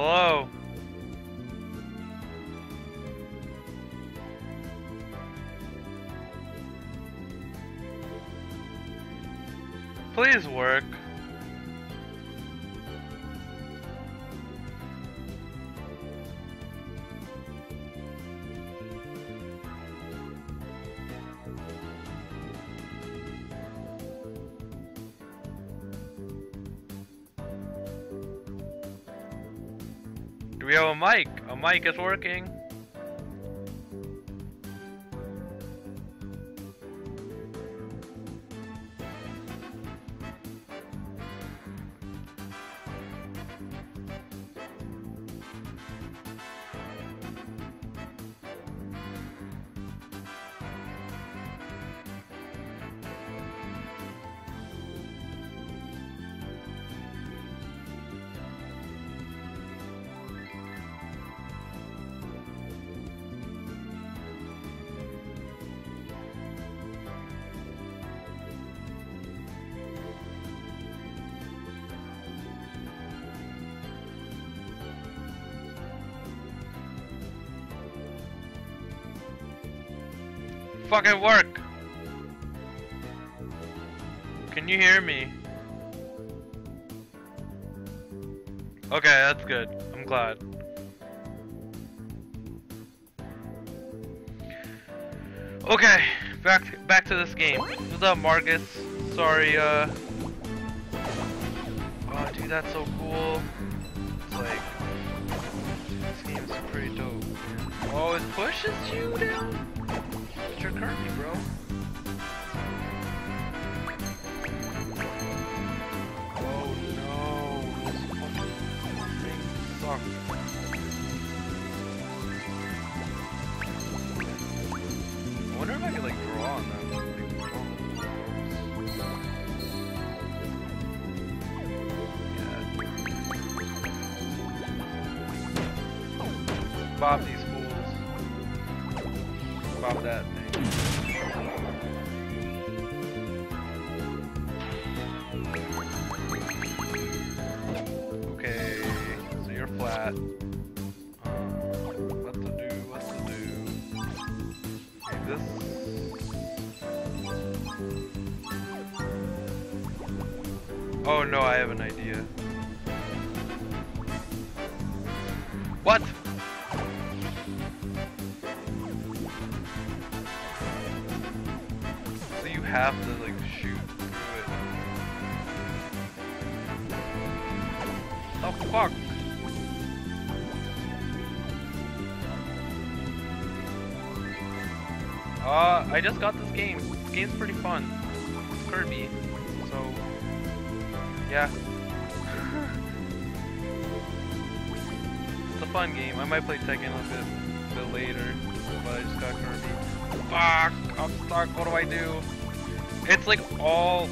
Hello? Please work. Mic? Is working. Fucking work! Can you hear me? Okay, that's good. I'm glad. Okay, back back to this game. What's up, Marcus? Sorry, uh. Oh, dude, that's so cool. It's like this game's pretty dope. Oh, it pushes you down. Your Kirby, bro. Have to like shoot through it. The fuck? Uh, I just got this game. This game's pretty fun. It's Kirby. So, yeah. it's a fun game. I might play Tekken a bit, bit later, but I just got Kirby. Fuck! I'm stuck. What do I do? It's like all.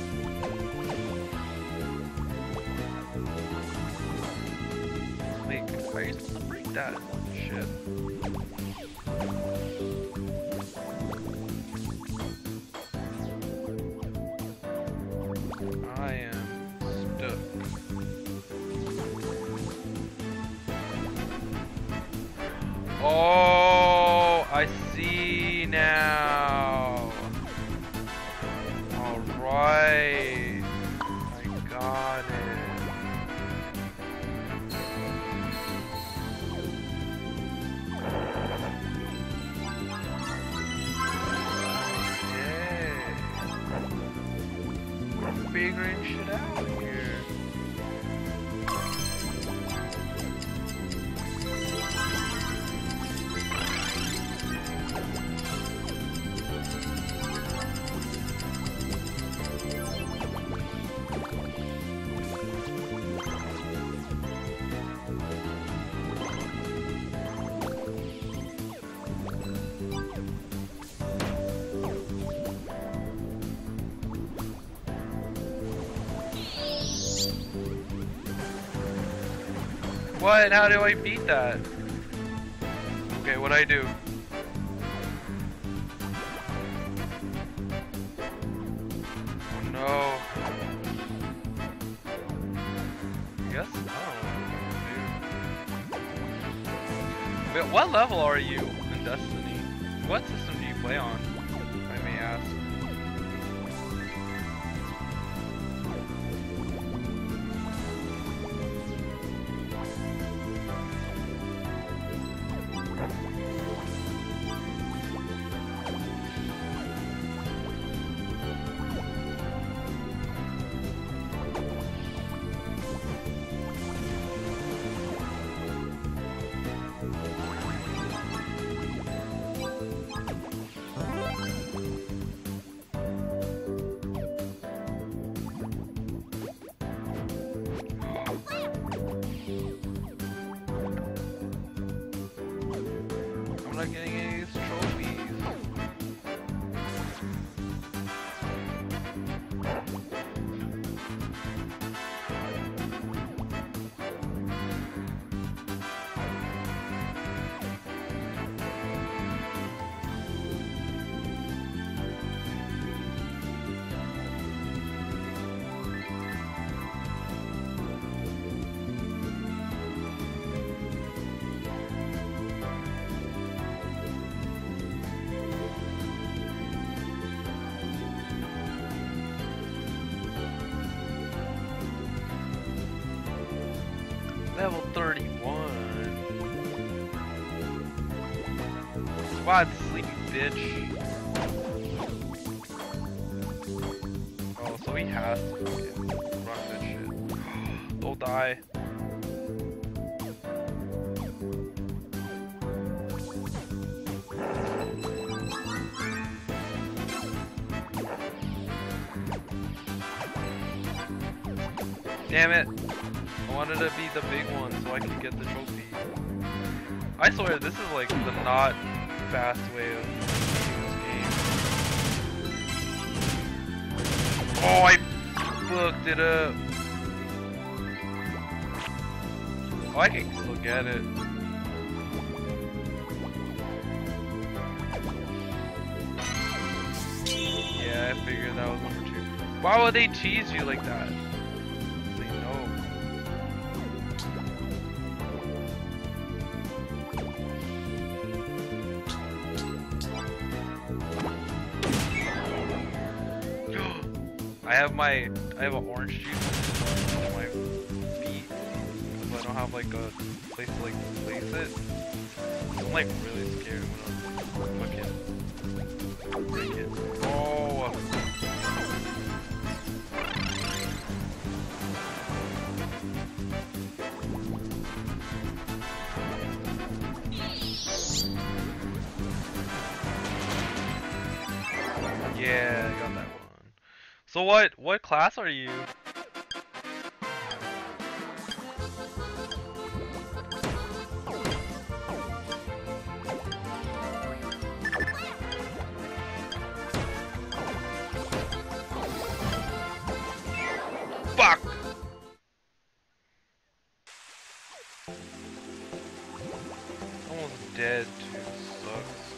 What? How do I beat that? Okay, what do I do? Oh, so he has to fucking that shit. Don't die. Damn it. I wanted to be the big one so I could get the trophy. I swear, this is like the not fast way of Oh, I fucked it up. Oh, I can still get it. Yeah, I figured that was number two. Why would they tease you like that? I have my I have an orange juice on my feet because I don't have like a place to like place it. I'm like really scared when I'm fucking break it. Oh. Yeah, So what what class are you? Fuck! Almost dead too, sucks.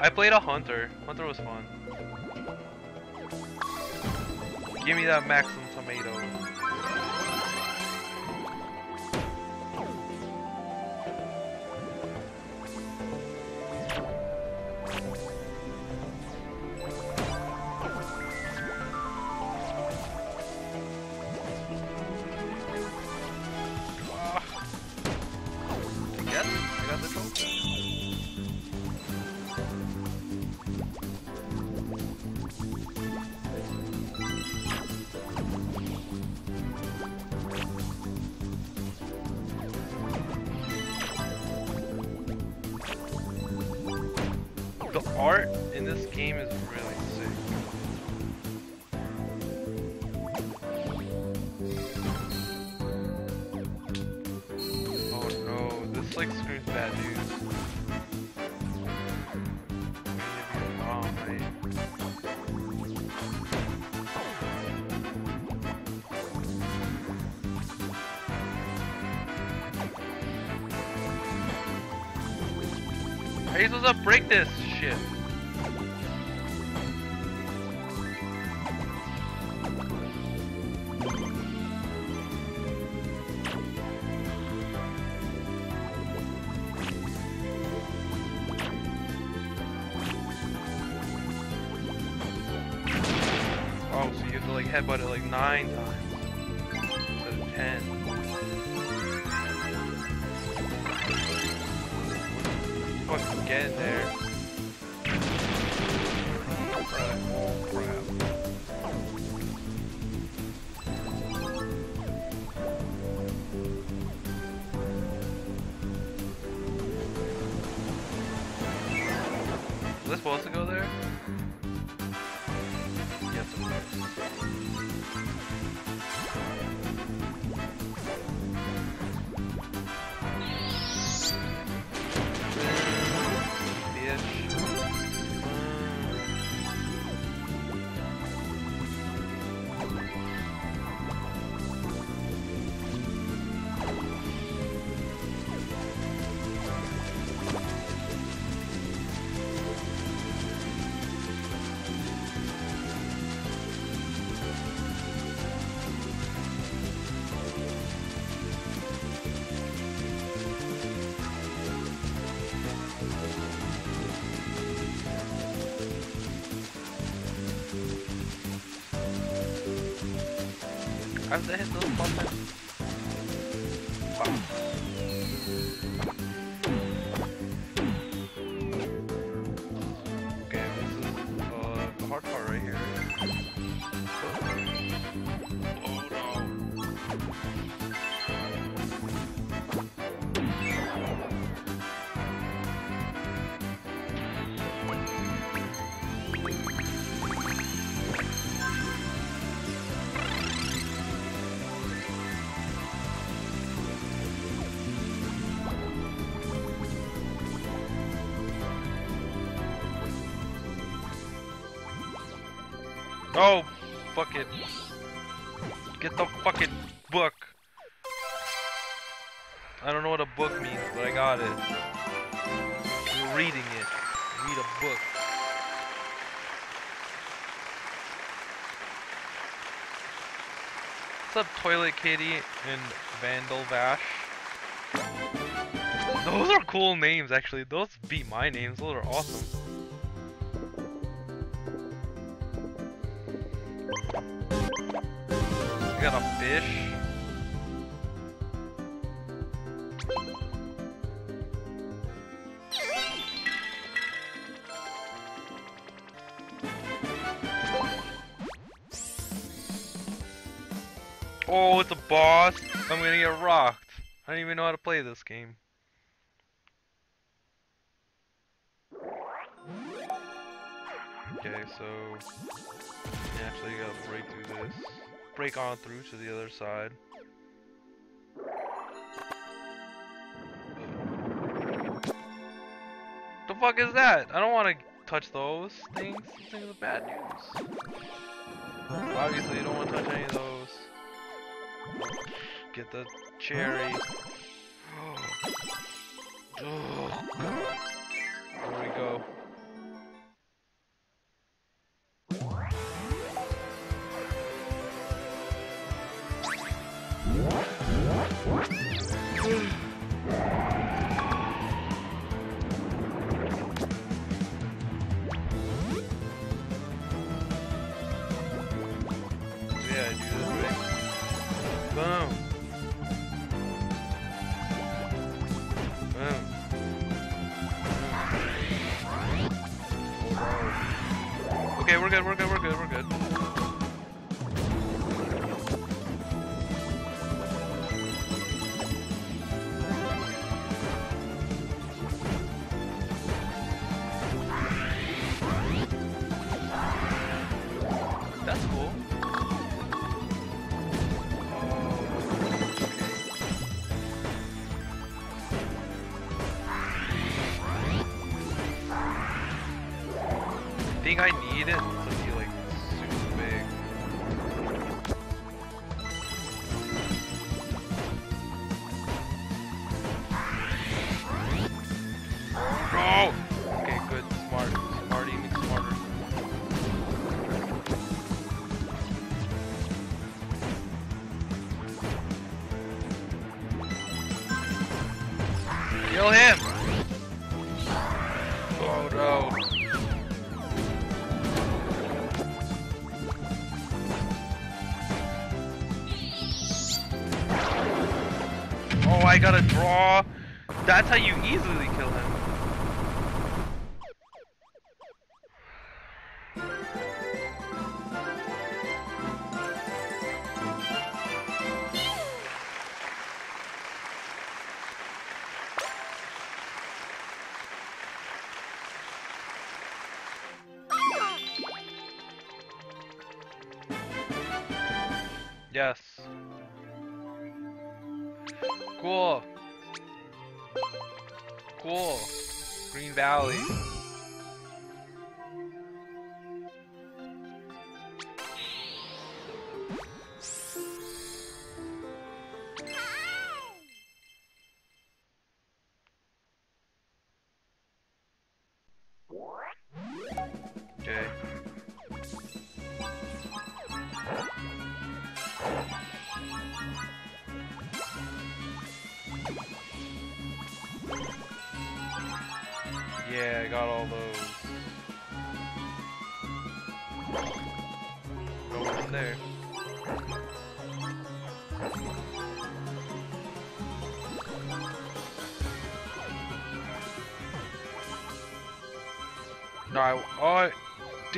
I played a hunter. Hunter was fun. Give art in this game is really Thank you. I have to hit I don't know what a book means, but I got it. You're reading it. Read a book. What's up, Toilet Kitty and Vandal Vash? Those are cool names, actually. Those beat my names. Those are awesome. Got a fish. I'm gonna get rocked. I don't even know how to play this game. Okay, so you actually gotta break through this. Break on through to the other side. The fuck is that? I don't want to touch those things. These things are bad news. Obviously, you don't want to touch any of those. Get the cherry. Oh, God. There we go.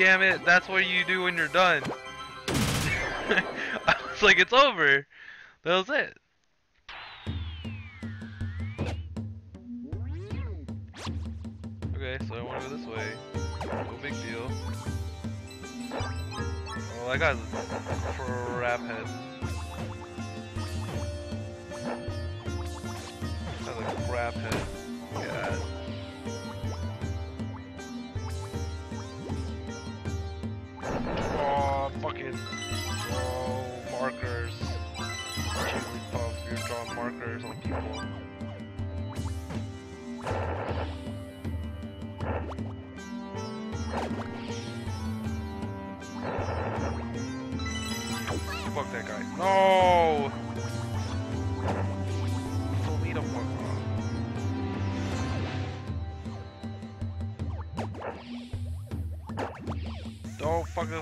damn it, that's what you do when you're done. I was like, it's over. That was it.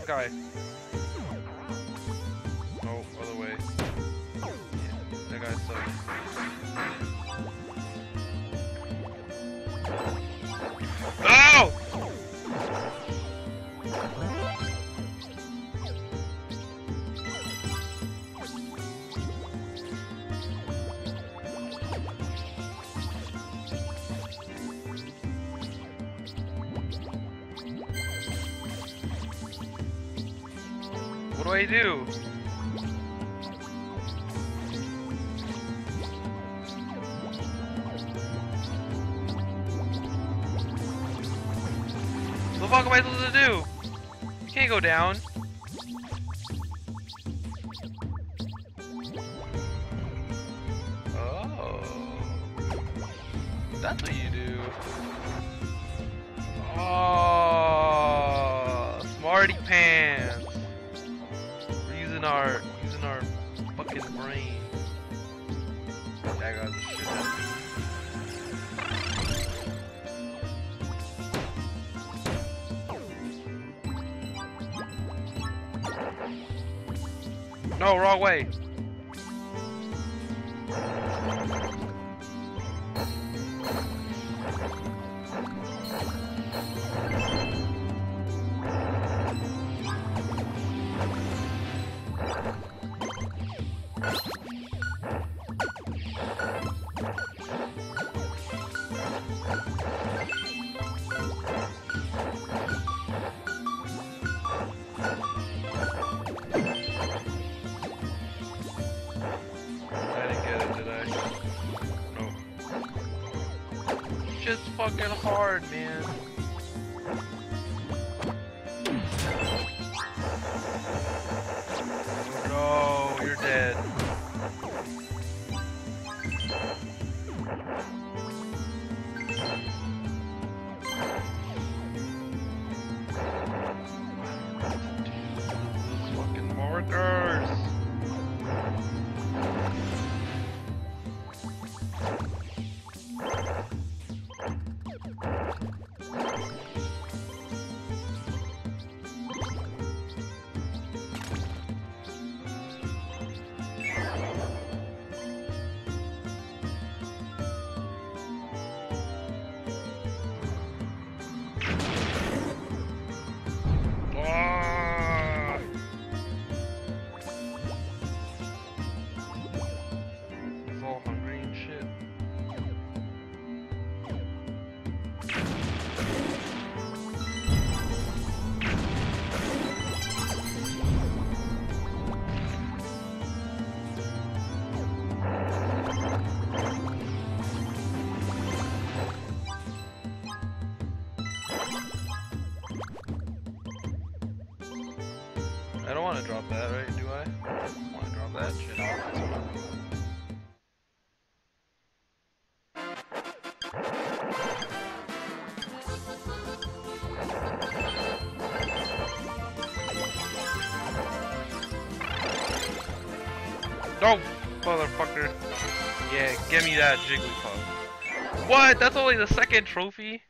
guy. do. The fuck am I supposed to do? Can't go down. Oh. That's what you do. Oh. Oh, wrong way. Motherfucker. Yeah, give me that Jigglypuff. What? That's only the second trophy?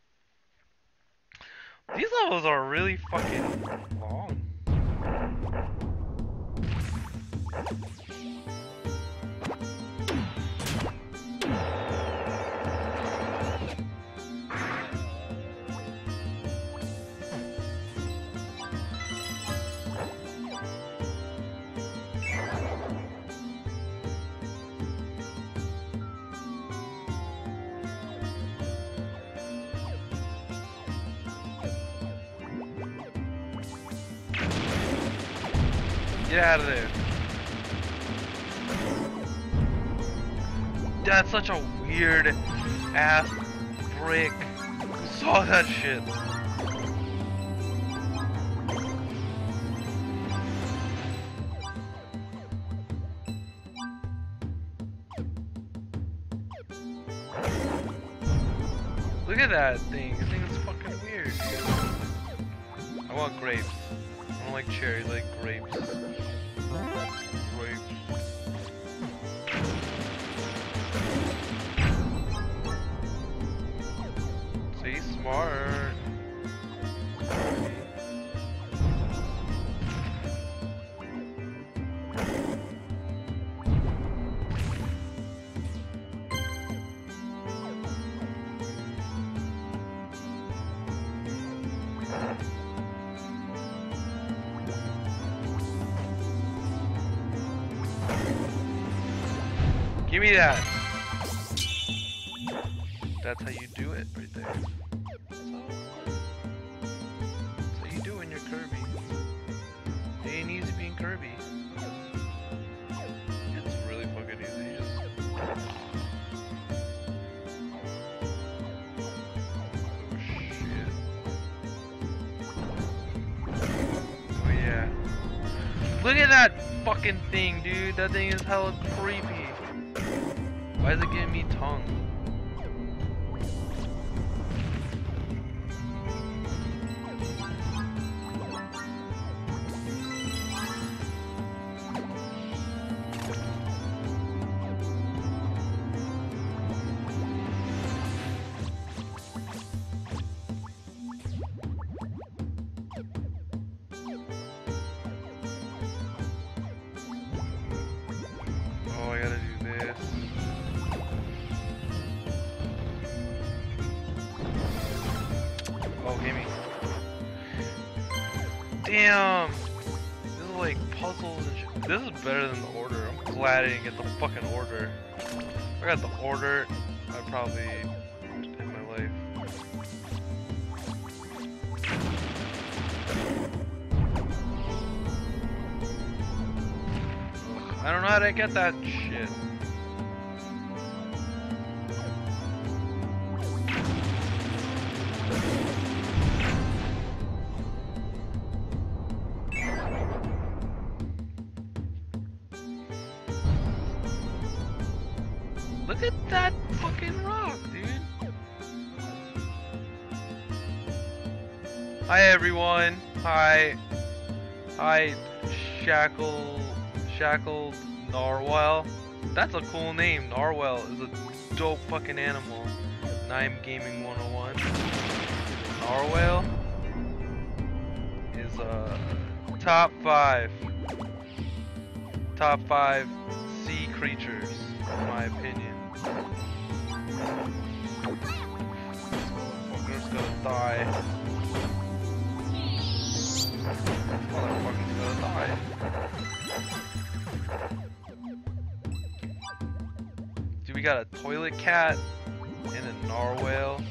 These levels are really fucking Get out of there. That's such a weird ass brick. Saw that shit? Me that. That's how you do it right there. That's how you do when you're Kirby. It ain't easy being Kirby. It's really fucking easy. Just Oh shit. Oh yeah. Look at that fucking thing, dude. That thing is hella creepy. Why is it giving me tongue? I get that shit. Look at that fucking rock, dude. Hi everyone. Hi. Hi Shackle Shackled Narwhal. That's a cool name. Narwhal is a dope fucking animal. Nime Gaming 101. Narwhal is uh top five. Top five sea creatures, in my opinion. Motherfucker's gonna die. Motherfucker's gonna die. We got a toilet cat and a narwhal.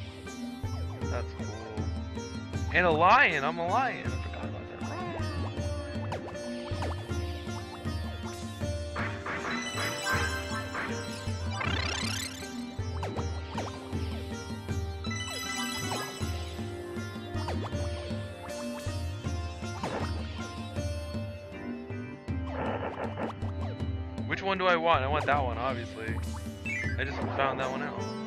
That's cool. And a lion. I'm a lion. I forgot about that. Which one do I want? I want that one, obviously. I just found that one out.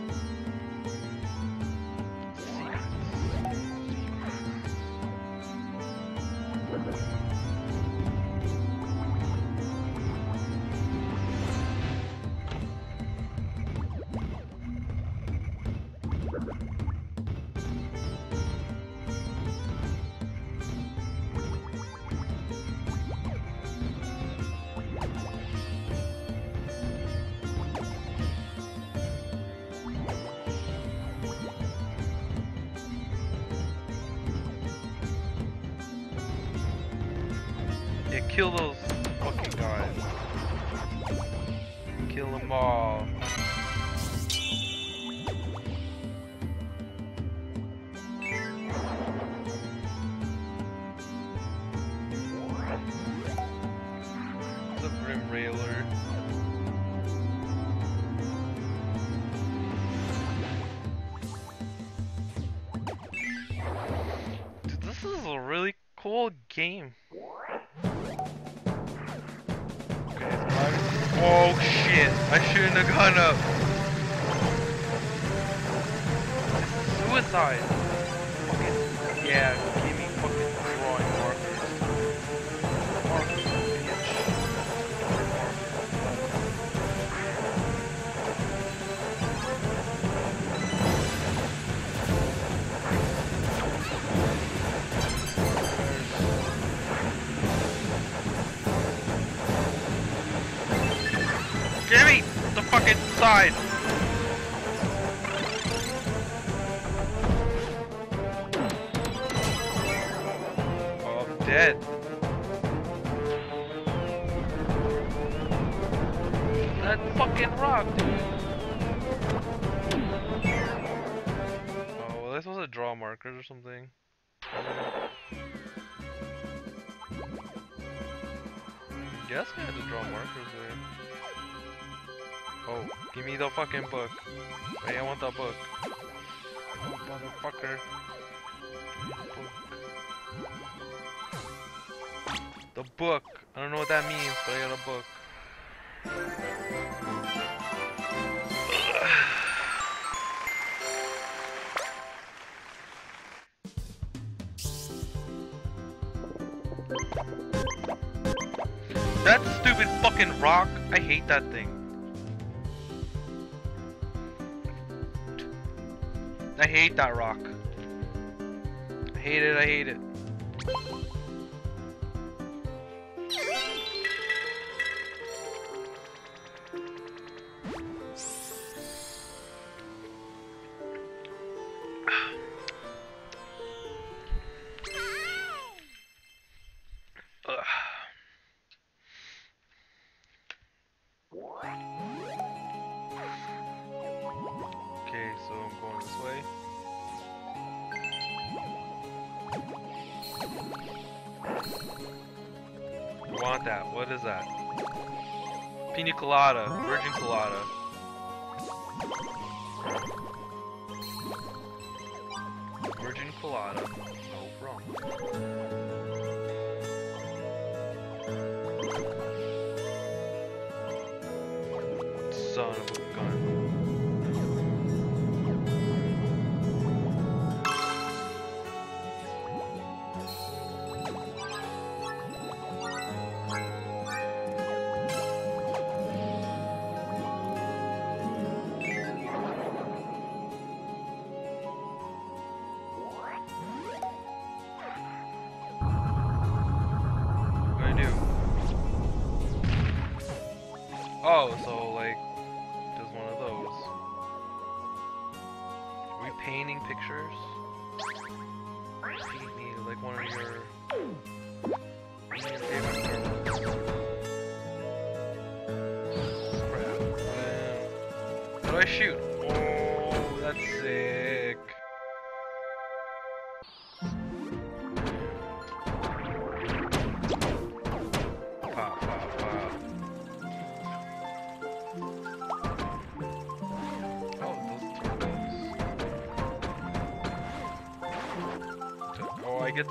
Kill those fucking guys. Kill them all. Side. Oh, I'm dead. That fucking rock, dude. Oh, well, this was a draw markers or something. Guess I had to draw markers there. Oh, give me the fucking book. Hey, I want the book. Oh, motherfucker. The book. I don't know what that means, but I got a book. That stupid fucking rock. I hate that thing. I hate that rock. I hate it, I hate it. Colada, virgin colada. Virgin colada, no. Son of a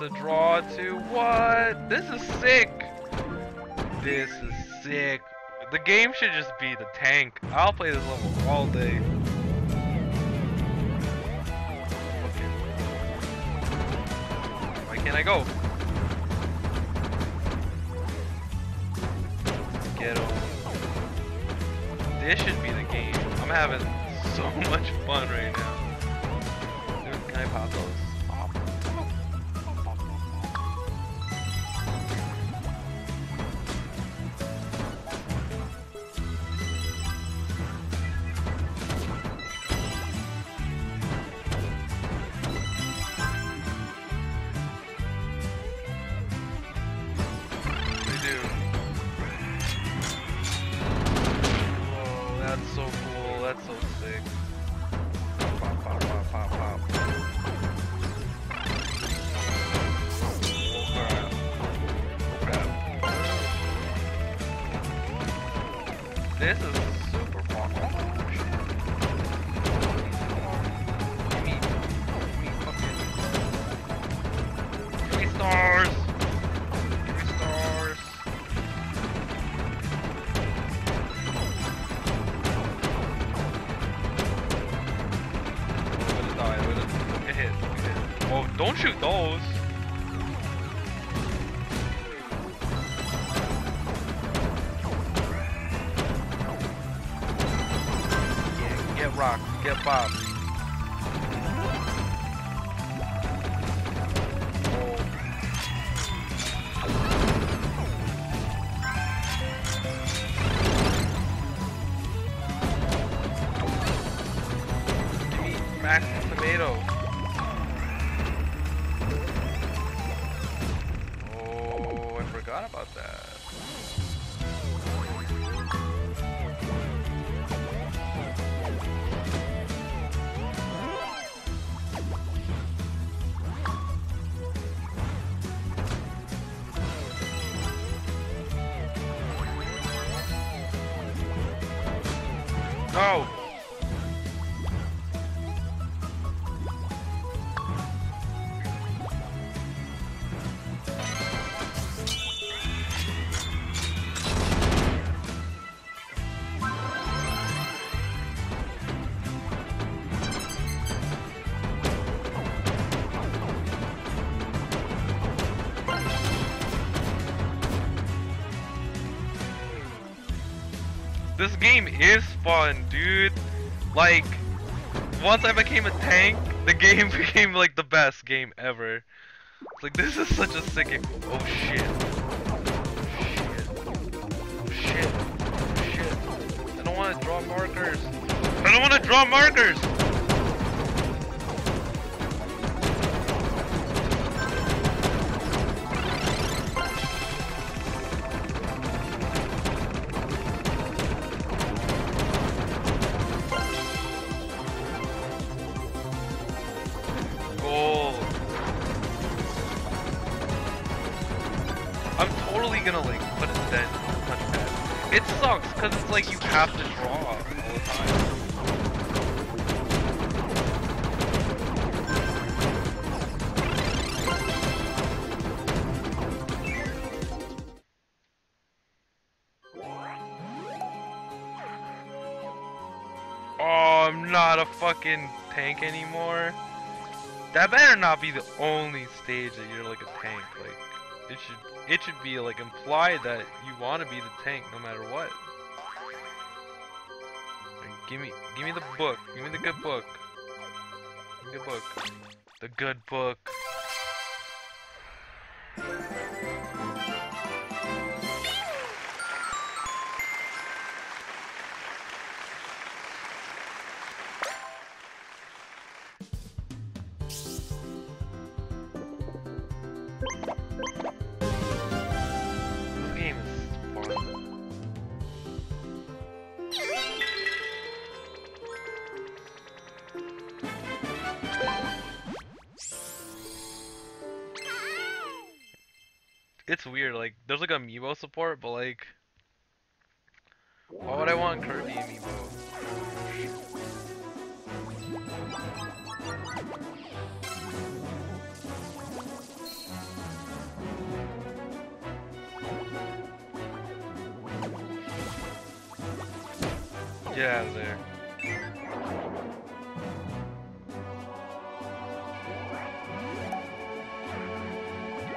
Oh, draw to. What? This is sick. This is sick. The game should just be the tank. I'll play this level all day. Why can't I go? Get him. This should be the game. I'm having so much fun right now. Can I pop those? Game is fun, dude. Like, once I became a tank, the game became like the best game ever. It's like this is such a sick. Oh shit. Oh shit. Oh shit. Oh shit. I don't want to draw markers. I don't want to draw markers. Gonna like put it touchpad. It sucks because it's like you have to draw all the time. Oh, I'm not a fucking tank anymore. That better not be the only stage that you're like a tank. Like it should it should be like implied that you want to be the tank no matter what. Like, give me give me the book. Give me the good book. Give me book. The good book. like amiibo support, but like, why would I want Kirby amiibo? Get out of there.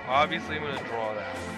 Obviously, I'm gonna draw that.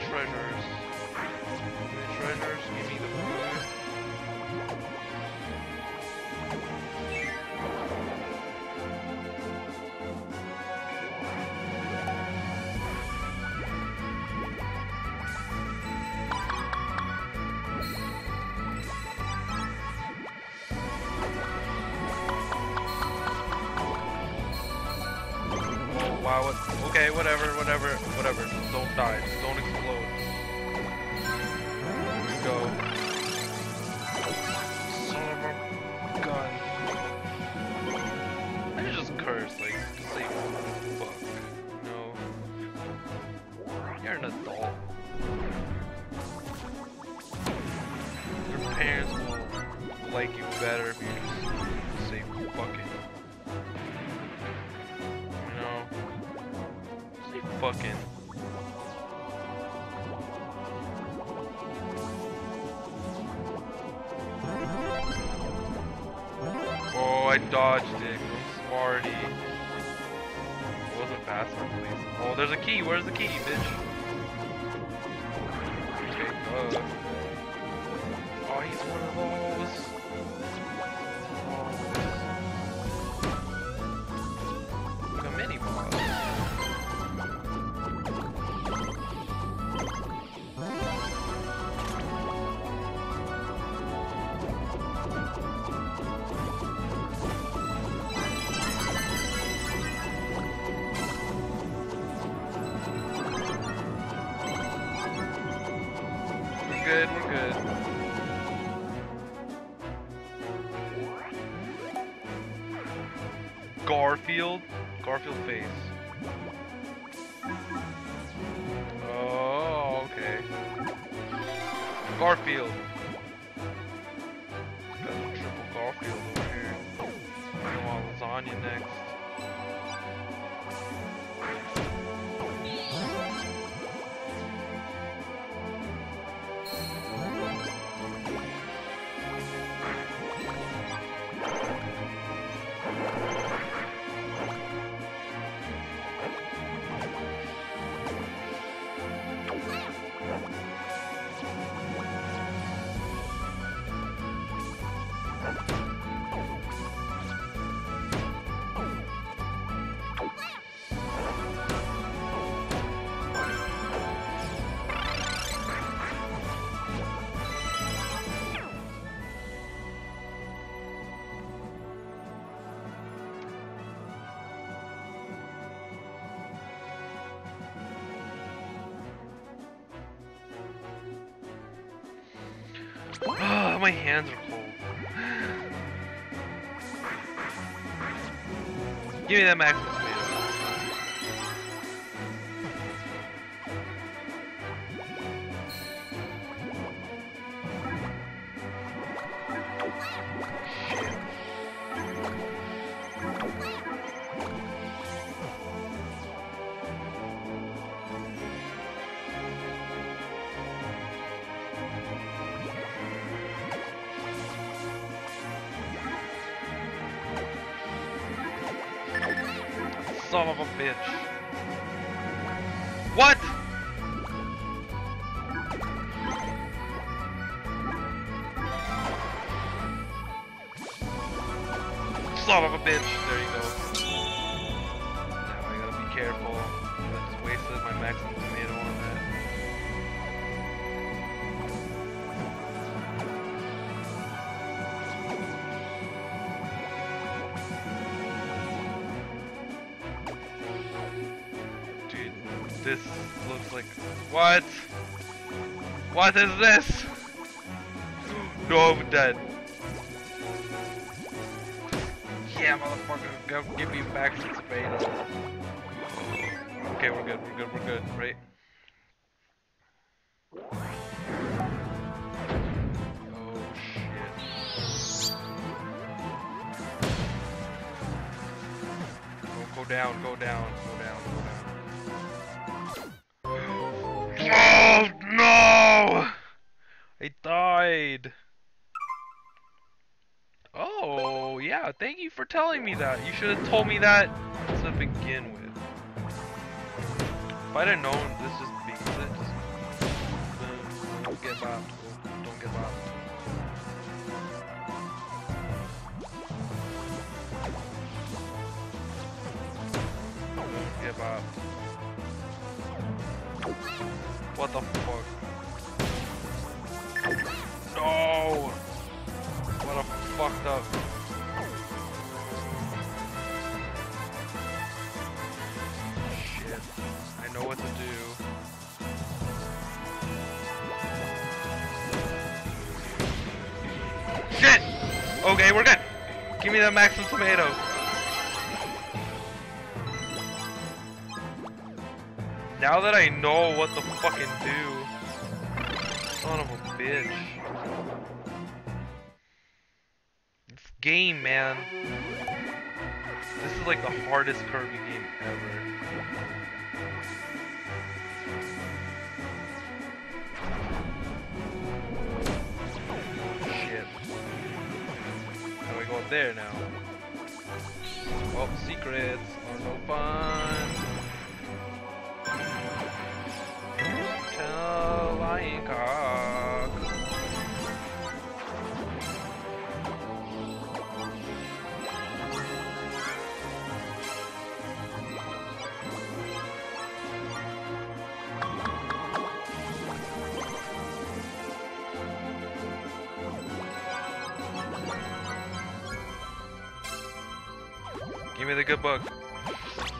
Treasures, Runners. Mage give me the food. wow, okay, whatever, whatever, whatever. Don't die. Don't explode. Mortal fez. Oh, my hands are cold. Give me that max. Bitch. What is this? No, I'm dead. Yeah, motherfucker, go give me back some tomatoes. Okay, we're good, we're good, we're good, right? Oh shit. Down, go down, go down, for telling me that. You should have told me that to begin with. If I'd have known this is just uh, don't get bopped. Don't get bopped. Don't get bopped. What the fuck? No! What a fucked up. Know what to do. Shit! Okay, we're good. Give me the maximum tomato. Now that I know what to fucking do. Son of a bitch. This game, man. This is like the hardest Kirby game ever. There now? Oh, secrets are no fun. Good book.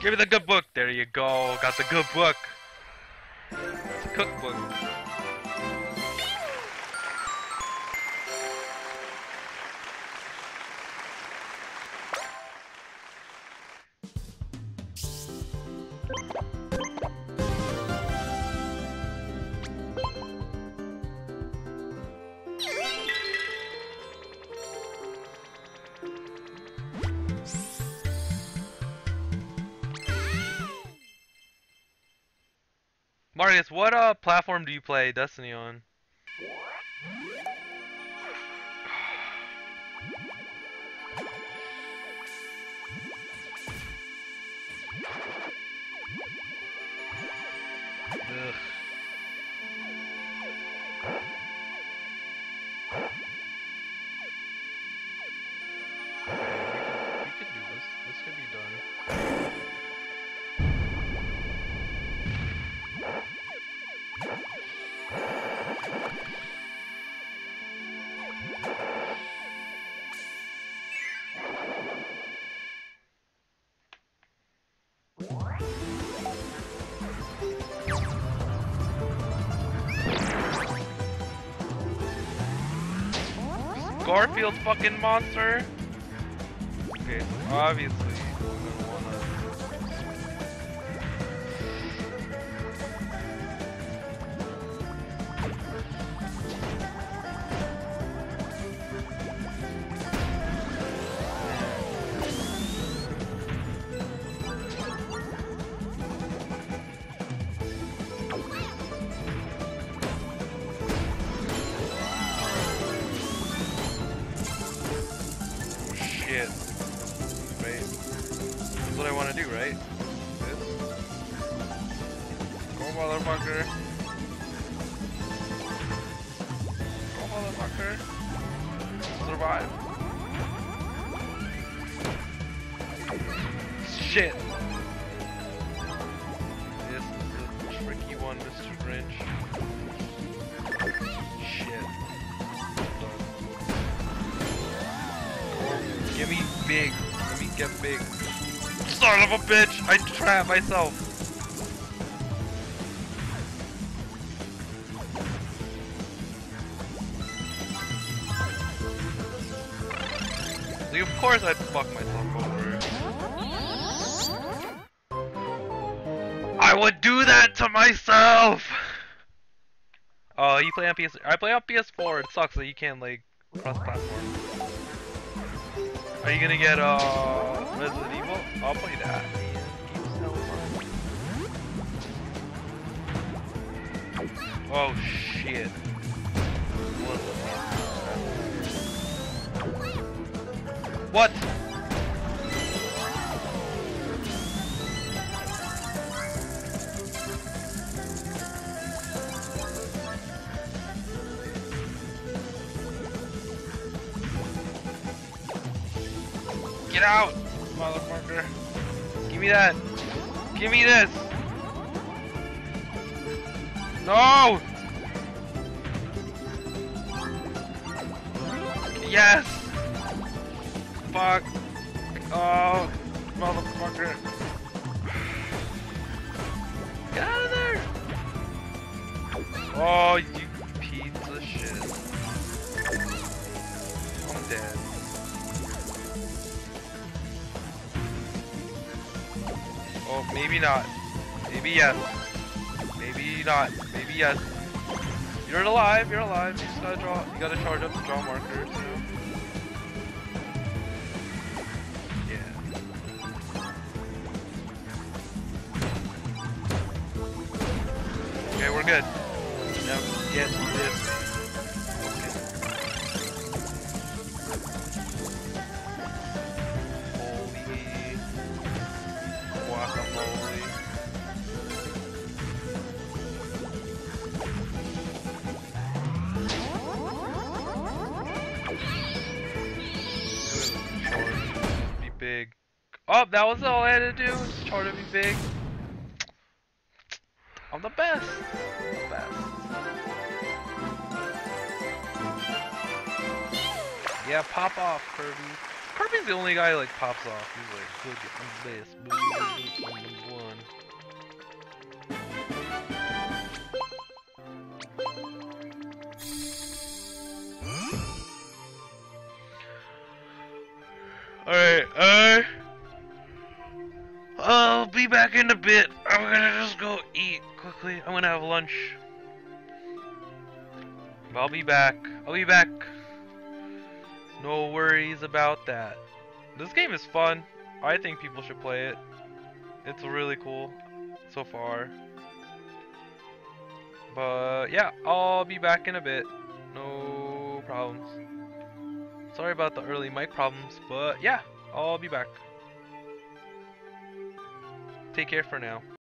Give me the good book. There you go. Got the good book. It's a cookbook. What uh platform do you play Destiny on? Garfield fucking monster? Okay, so obviously a bitch! I trapped myself. Of course I'd fuck myself over. I would do that to myself! Oh, you play on PS- I play on PS4, it sucks that you can't, like, cross-platform. Are you gonna get, uh, Resident Evil? Oh, I'll play that. Oh, shit. What? Get out, motherfucker. Give me that. Give me this. No! Yes! Fuck. Oh, motherfucker. Get out of there! Oh, you piece of shit. I'm dead. Oh, maybe not. Maybe yes. Maybe not. Maybe yes. You're alive. You're alive. You just gotta draw. You gotta charge up the draw markers. You know? Yeah. Okay, we're good. Now get this. That was all I had to do. Just try to be big. I'm the best. I'm the best. Yeah, pop off, Kirby. Kirby's the only guy who, like pops off. He's like, look at boom, one. Alright, uh I'll be back in a bit. I'm gonna just go eat quickly. I'm gonna have lunch. But I'll be back. I'll be back. No worries about that. This game is fun. I think people should play it. It's really cool so far. But yeah, I'll be back in a bit. No problems. Sorry about the early mic problems, but yeah, I'll be back. Take care for now.